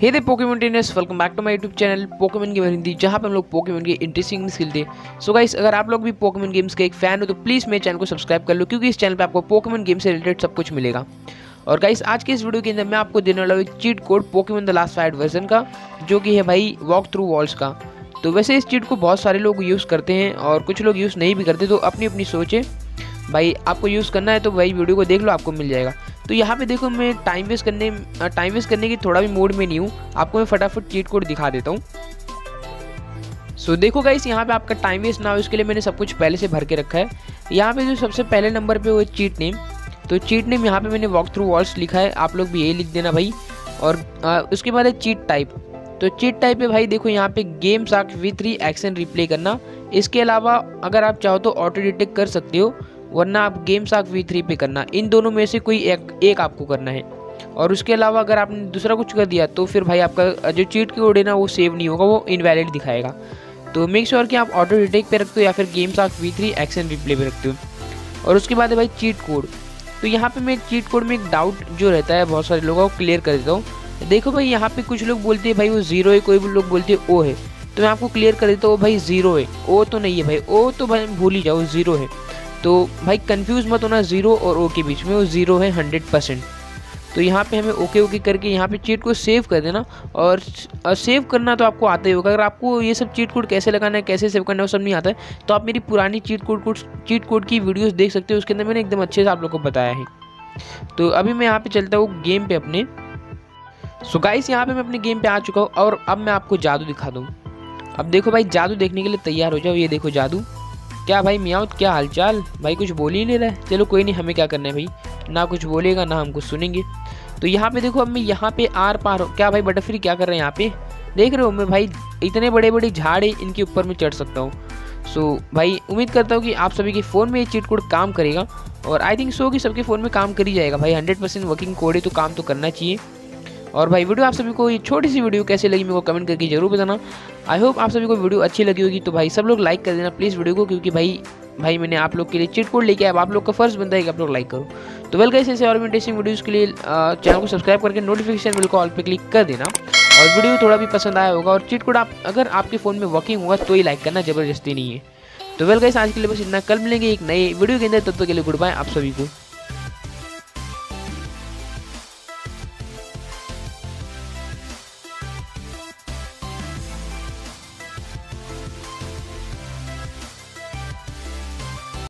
Hey there Pokemon trainers welcome back to my YouTube channel Pokemon gamer Hindi जहाँ पे हम लोग Pokemon के इंटरेस्टिंग गेम्स खेलते हैं सो गाइस अगर आप लोग भी पोकेमोन गेम्स के एक फ़ैन हो तो प्लीज़ मेरे चैनल को सब्सक्राइब कर लो, क्योंकि इस चैनल पे आपको पोकेमोन गेम से रिलेटेड सब कुछ मिलेगा। और गाइस आज के इस वीडियो के अंदर मैं आपको देने वाला हूँ cheat code Pokemon the last fight version का, जो कि है भाई वॉक थ्रू वॉल्स का। तो वैसे इस चीट को बहुत सारे लोग यूज़ करते हैं, और कुछ लोग यूज़ नहीं भी करते तो अपनी अपनी सोच। है भाई, आपको यूज़ करना है तो भाई वीडियो को देख लो, आपको मिल जाएगा। तो यहाँ पे देखो मैं टाइम वेस्ट करने टाइम वेस्ट करने की थोड़ा भी मूड में नहीं हूँ। आपको मैं फटाफट चीट कोड दिखा देता हूँ। सो so, देखो गाइस यहाँ पे आपका टाइम वेस्ट ना हो इसके लिए मैंने सब कुछ पहले से भर के रखा है। यहाँ पे जो सबसे पहले नंबर पे वो चीट नेम तो चीट नेम यहाँ पे मैंने वॉक थ्रू वॉल्स लिखा है। आप लोग भी यही लिख देना भाई। और आ, उसके बाद है चीट टाइप तो चीट टाइप पे भाई देखो यहाँ पे गेम साक वी थ्री एक्शन रिप्ले करना। इसके अलावा अगर आप चाहो तो ऑटो डिटेक्ट कर सकते हो। वरना आप गेम साक वी थ्री पे करना। इन दोनों में से कोई एक एक आपको करना है। और उसके अलावा अगर आपने दूसरा कुछ कर दिया तो फिर भाई आपका जो चीट की कोड है ना, वो सेव नहीं होगा, वो इनवैलिड दिखाएगा। तो मेक श्योर कि आप ऑटो डिटेक्ट पे रखते हो या फिर गेम साक वी थ्री एक्शन रिप्ले पे रखते हो। और उसके बाद है भाई चीट कोड तो यहाँ पे मैं चीट कोड में एक डाउट जो रहता है, बहुत सारे लोगों को क्लियर कर देता हूँ। देखो भाई, यहाँ पे कुछ लोग बोलते हैं, भाई वो ज़ीरो है, कोई भी लोग बोलते हैं ओ है। तो मैं आपको क्लियर कर देता हूँ भाई ज़ीरो है। ओ तो नहीं है भाई ओ तो भाई भूल ही जाओ ज़ीरो है। तो भाई कंफ्यूज मत होना ज़ीरो और ओ के बीच में, वो ज़ीरो है हंड्रेड परसेंट तो यहाँ पे हमें ओके ओके करके यहाँ पे चीट को सेव कर देना, और सेव करना तो आपको आता ही होगा। अगर आपको ये सब चीट कोड कैसे लगाना है, कैसे सेव करना है, वो सब नहीं आता है तो आप मेरी पुरानी cheat code code cheat code की वीडियोस देख सकते हो, उसके अंदर मैंने एकदम अच्छे से आप लोग को बताया है। तो अभी मैं यहाँ पर चलता हूँ गेम पर अपने। सो गाइस यहाँ पर मैं अपने गेम पर आ चुका हूँ, और अब मैं आपको जादू दिखा दूँ। अब देखो भाई, जादू देखने के लिए तैयार हो जाओ, ये देखो जादू। क्या भाई मियाँ क्या हालचाल? भाई कुछ बोल ही नहीं रहा। चलो कोई नहीं हमें क्या करना है भाई? ना कुछ बोलेगा ना हम कुछ सुनेंगे। तो यहाँ पे देखो अब मैं यहाँ पे आर पार हो क्या भाई बटरफ्री क्या कर रहे हैं यहाँ पे? देख रहे हो मैं भाई इतने बड़े बड़े झाड़ इनके ऊपर मैं चढ़ सकता हूँ। सो so, भाई उम्मीद करता हूँ कि आप सभी के फ़ोन में ये चीट कोड काम करेगा। और आई थिंक सो कि सबके फ़ोन में काम कर ही जाएगा। भाई हंड्रेड परसेंट वर्किंग कोड है तो काम तो करना चाहिए। और भाई, वीडियो आप सभी को ये छोटी सी वीडियो कैसे लगी, मेरे को कमेंट करके ज़रूर बताना। आई होप आप सभी को वीडियो अच्छी लगी होगी तो भाई, सब लोग लाइक कर देना प्लीज़ वीडियो को, क्योंकि भाई भाई मैंने आप लोग के लिए चिट कोड लेके आया आप लोग का फ़र्स्ट बनता है कि आप लोग लाइक करो। तो वेल गाइस ऐसे और इंटरेस्टिंग वीडियोस के लिए चैनल को सब्सक्राइब करके नोटिफिकेशन बिल को ऑल पे क्लिक कर देना। और वीडियो थोड़ा भी पसंद आया होगा, और चिट कोड आप, अगर आपके फ़ोन में वर्किंग होगा तो ही लाइक करना ज़बरदस्ती नहीं है। तो वेल गाइस आज के लिए बस इतना, कल मिलेंगे एक नए वीडियो के अंदर, तब तक के लिए गुड बाय आप सभी को।